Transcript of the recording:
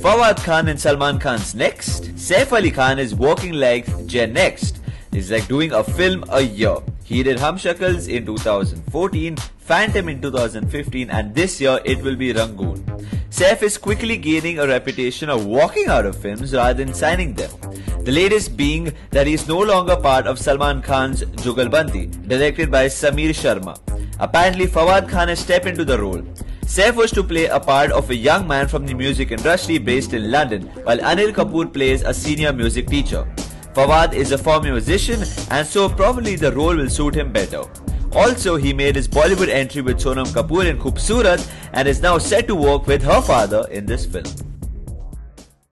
Fawad Khan and Salman Khan's next. Saif Ali Khan is walking like Gen Next. It's like doing a film a year. He did Humshakals in 2014, Phantom in 2015, and this year it will be Rangoon. Saif is quickly gaining a reputation of walking out of films rather than signing them. The latest being that he is no longer part of Salman Khan's Jugalbandi, directed by Sameer Sharma. Apparently, Fawad Khan has stepped into the role. Saif was to play a part of a young man from the music industry based in London, while Anil Kapoor plays a senior music teacher. Fawad is a former musician and so probably the role will suit him better. Also, he made his Bollywood entry with Sonam Kapoor in Khoobsurat and is now set to work with her father in this film.